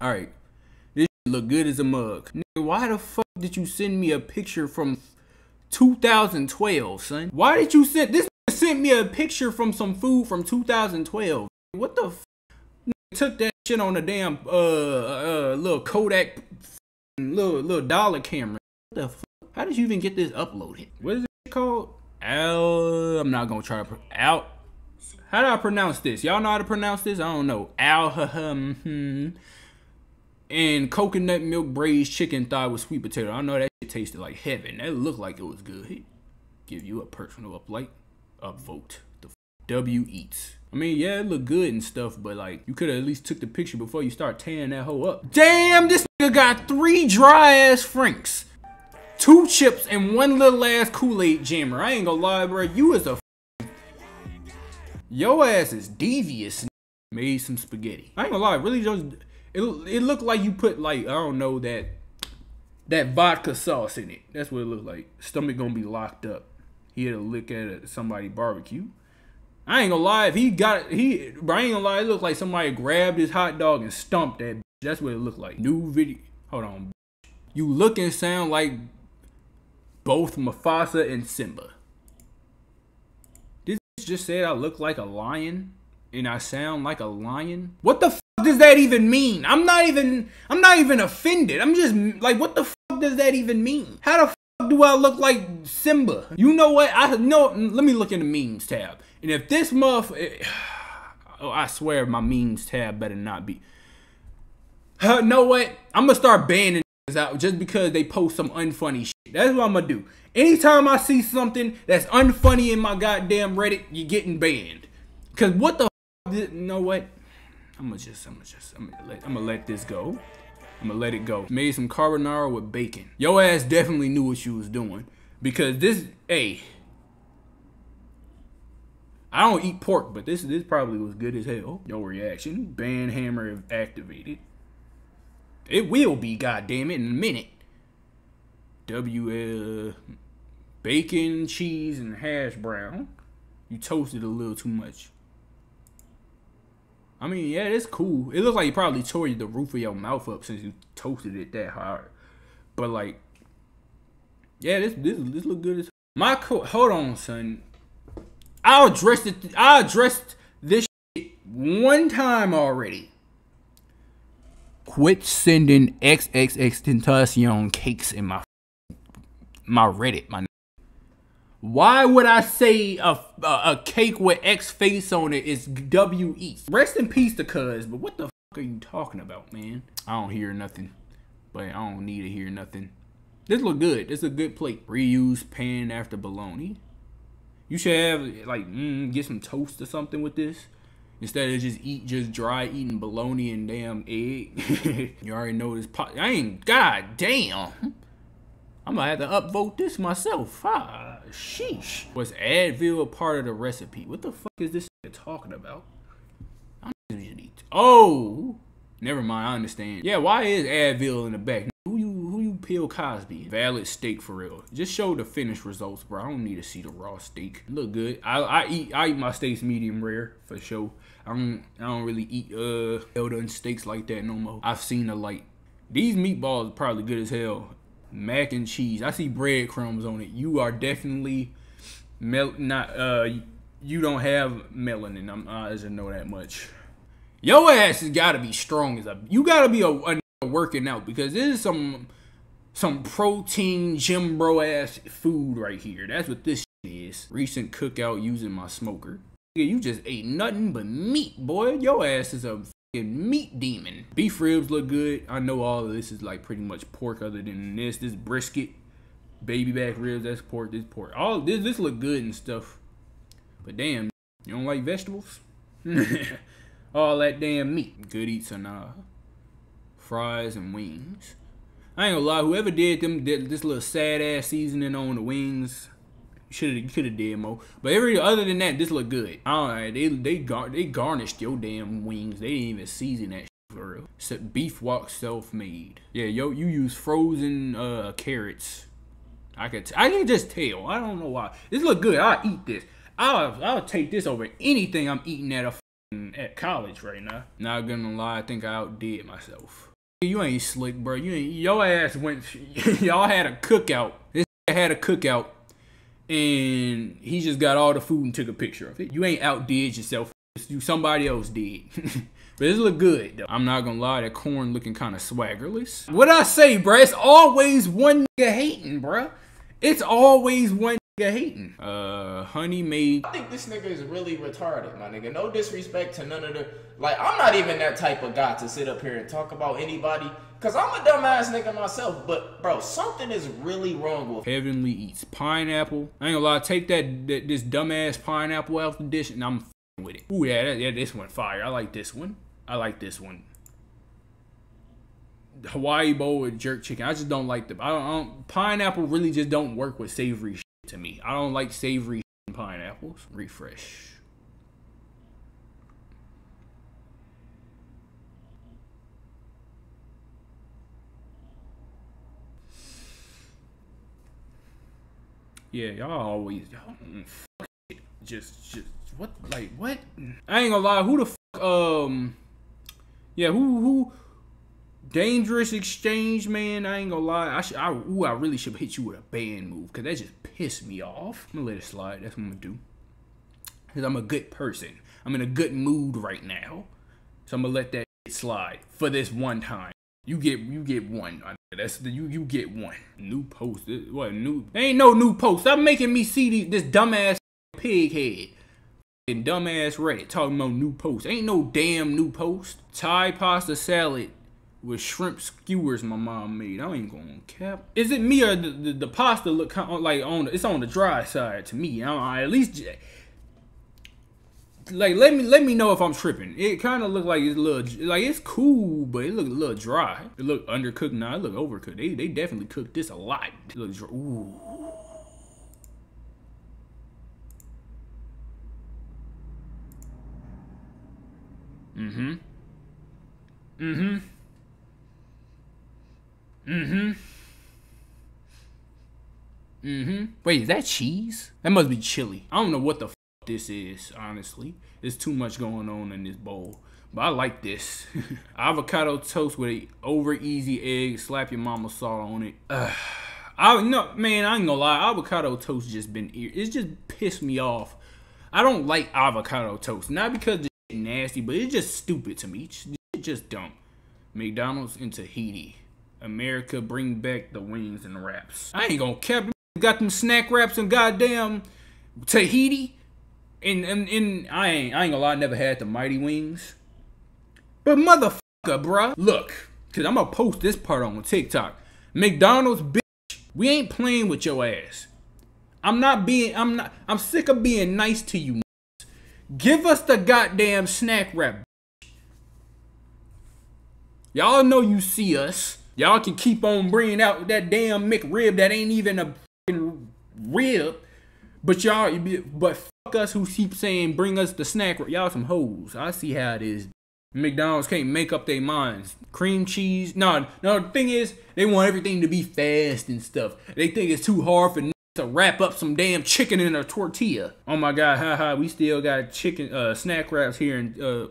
All right, this look good as a mug. Nigga, why the fuck did you send me a picture from 2012, son? Why did you send this? Sent me a picture from some food from 2012. What the? F took that shit on a damn uh uh little Kodak little little dollar camera. What the? How did you even get this uploaded? What is it called? Al. I'm not gonna try to out. How do I pronounce this? Y'all know how to pronounce this? I don't know. Al hmm. And coconut milk braised chicken thigh with sweet potato. I know that shit tasted like heaven. That looked like it was good. Give you a personal uplight, upvote. The W eats. I mean, yeah, it looked good and stuff, but like, you could have at least took the picture before you start tearing that hoe up. Damn, this nigga got three dry ass Franks, two chips, and one little ass Kool-Aid jammer. I ain't gonna lie, bro. You is a Yo ass is devious. Made some spaghetti. I ain't gonna lie, really just it it looked like you put like I don't know that that vodka sauce in it. That's what it looked like. Stomach gonna be locked up. He had a lick at somebody barbecue. I ain't gonna lie, if he got he, I ain't gonna lie, it looked like somebody grabbed his hot dog and stumped that. Bitch. That's what it looked like. New video. Hold on. You look and sound like both Mufasa and Simba This just said I look like a lion and I sound like a lion? What the does that even mean? I'm not even I'm not even offended. I'm just like what the fuck does that even mean? How the fuck do I look like Simba? You know what? I know let me look in the memes tab. And if this muff oh, I swear my memes tab better not be. Uh, know what? I'm gonna start banning out just because they post some unfunny shit. That's what I'm gonna do. Anytime I see something that's unfunny in my goddamn Reddit, you're getting banned. Cause what the you know what? I'm gonna just, I'm gonna just, I'm gonna let, I'm gonna let this go. I'm gonna let it go. Made some carbonara with bacon. Yo ass definitely knew what you was doing. Because this, hey, I don't eat pork, but this this probably was good as hell. Yo reaction, ban hammer activated. It will be, goddamn it, in a minute. W uh, bacon, cheese, and hash brown. You toasted a little too much. I mean, yeah, it's cool. It looks like you probably tore the roof of your mouth up since you toasted it that hard. But like, yeah, this this this look good as my co hold on, son. I addressed it. I addressed this one time already. Quit sending XXX Tentacion cakes in my my Reddit, my. Why would I say a, a, a cake with X face on it is W East? Rest in peace to Cuz, but what the are you talking about, man? I don't hear nothing, but I don't need to hear nothing. This look good. This is a good plate. Reuse pan after bologna. You should have like mm, get some toast or something with this. Instead of just eat just dry eating bologna and damn egg. you already know this pot. I ain't god damn. I'm gonna have to upvote this myself. Ah, sheesh. Was Advil a part of the recipe? What the fuck is this talking about? Oh, never mind. I understand. Yeah, why is Advil in the back? Who you who you Bill Cosby? Valid steak for real. Just show the finished results, bro. I don't need to see the raw steak. Look good. I, I eat I eat my steaks medium rare for sure. I don't I don't really eat uh well done steaks like that no more. I've seen the light. These meatballs are probably good as hell. Mac and cheese. I see breadcrumbs on it. You are definitely mel not uh you don't have melanin. I'm I know that much. Your ass has got to be strong as a. You got to be a, a, working out because this is some some protein gym bro ass food right here. That's what this is. Recent cookout using my smoker. You just ate nothing but meat, boy. Your ass is a meat demon. Beef ribs look good. I know all of this is like pretty much pork other than this. This brisket, baby back ribs, that's pork, this pork. All this this look good and stuff. But damn, you don't like vegetables? all that damn meat. Good eats and uh fries and wings. I ain't gonna lie, whoever did them did this little sad ass seasoning on the wings, should have could have did more. But every other than that, this look good. All right, they they gar they garnished your damn wings. They didn't even season that for real. Except beef wok self made. Yeah, yo, you use frozen uh carrots. I could I can just tell. I don't know why. This look good. I'll eat this. I'll I'll take this over anything I'm eating at a at college right now. Not gonna lie, I think I outdid myself. You ain't slick, bro. You ain't. Your ass went. y'all had a cookout. This had a cookout, and he just got all the food and took a picture of it. You ain't outdid yourself. You somebody else did. but this look good though. I'm not gonna lie, that corn looking kind of swaggerless. What I say, bruh, It's always one nigga hating, bruh. It's always one nigga hating. Uh, honey made. I think this nigga is really retarded, my nigga. No disrespect to none of the. Like, I'm not even that type of guy to sit up here and talk about anybody. Cause I'm a dumbass nigga myself, but bro, something is really wrong with Heavenly eats pineapple. I ain't gonna lie, take that, that this dumbass pineapple out the dish and I'm with it. Ooh, yeah, yeah, this one fire. I like this one. I like this one. Hawaii bowl with jerk chicken. I just don't like the. I don't, I don't pineapple really just don't work with savory to me. I don't like savory pineapples. Refresh. Yeah, y'all always y'all mm, just just what like what? I ain't gonna lie. Who the fuck, um yeah who who dangerous exchange man? I ain't gonna lie. I should I ooh I really should hit you with a band move because that just pissed me off. I'm gonna let it slide. That's what I'm gonna do. Cause I'm a good person. I'm in a good mood right now, so I'm gonna let that slide for this one time. You get you get one. That's the you you get one. New post. What new? ain't no new post. Stop making me see these, this dumbass pig head. And dumbass Reddit talking about new post. Ain't no damn new post. Thai pasta salad with shrimp skewers my mom made. I ain't gonna cap. Is it me or the, the, the pasta look like on it's on the dry side to me? I, I at least like let me let me know if I'm tripping. It kind of looked like it's a little like it's cool, but it looked a little dry. It looked undercooked. Now it looked overcooked. They they definitely cooked this a lot. It looked dry. Ooh. Mm-hmm. Mm-hmm. Mm-hmm. Mm-hmm. Wait, is that cheese? That must be chili. I don't know what the this is, honestly. There's too much going on in this bowl. But I like this. Avocado toast with a over easy egg. Slap your mama salt on it. Uh, I no man, I ain't gonna lie. Avocado toast just been it's just pissed me off. I don't like avocado toast. Not because it's nasty, but it's just stupid to me. It's just dumb. McDonald's in Tahiti. America bring back the wings and wraps. I ain't gonna cap. Got them snack wraps and goddamn Tahiti. And, and, and I ain't I ain't gonna lie, I never had the Mighty Wings. But motherfucker, bruh. Look, cause I'm gonna post this part on TikTok. McDonald's bitch, we ain't playing with your ass. I'm not being I'm not I'm sick of being nice to you. Give us the goddamn snack wrap. Y'all know you see us. Y'all can keep on bringing out that damn McRib that ain't even a fucking rib. But y'all, but fuck us who keep saying bring us the snack. Y'all some hoes. I see how it is. McDonald's can't make up their minds. Cream cheese. No, no. The thing is, they want everything to be fast and stuff. They think it's too hard for to wrap up some damn chicken in a tortilla. Oh my god, haha. We still got chicken uh, snack wraps here and uh,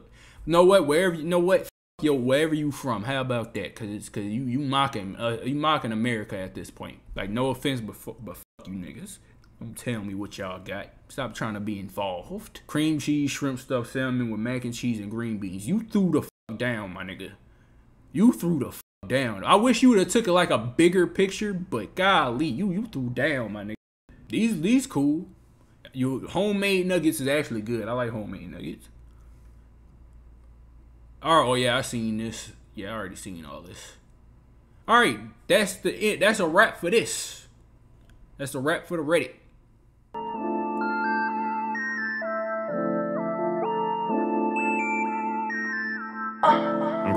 know what? Wherever you know what. Yo, wherever you from, how about that? Cause it's cause you you mocking uh, you mocking America at this point. Like no offense, but but fuck you niggas. Don't tell me what y'all got. Stop trying to be involved. Cream cheese, shrimp stuffed salmon with mac and cheese and green beans. You threw the fuck down, my nigga. You threw the fuck down. I wish you would have took it like a bigger picture, but golly, you you threw down, my nigga. These these cool. Your homemade nuggets is actually good. I like homemade nuggets. All right, oh yeah, I seen this. Yeah, I already seen all this. All right, that's the it. That's a wrap for this. That's a wrap for the Reddit.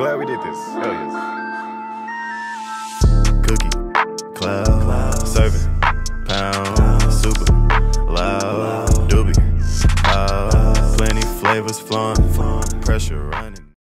Glad we did this. Hell yes. Cookie, cloud, cloud. serving, pound, super, loud, doobie, uh, plenty flavors flowing, pressure running.